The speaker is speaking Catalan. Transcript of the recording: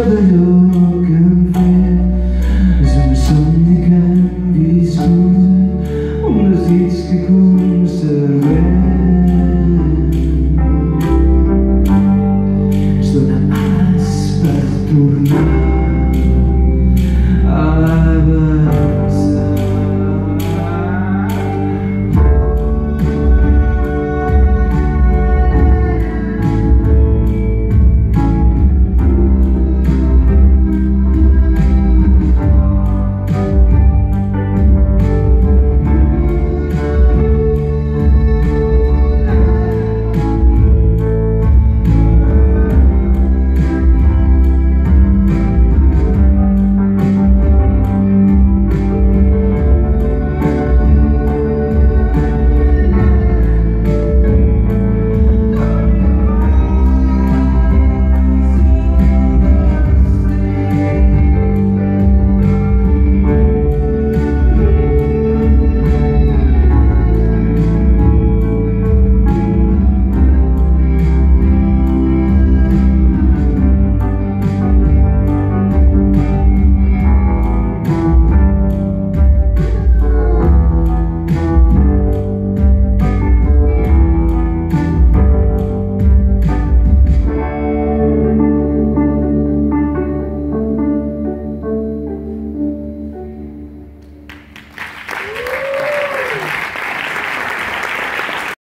other look and feel Zum sonnigen Wiesbaden um das jetzt gekunste Meer Sto da Asper tornar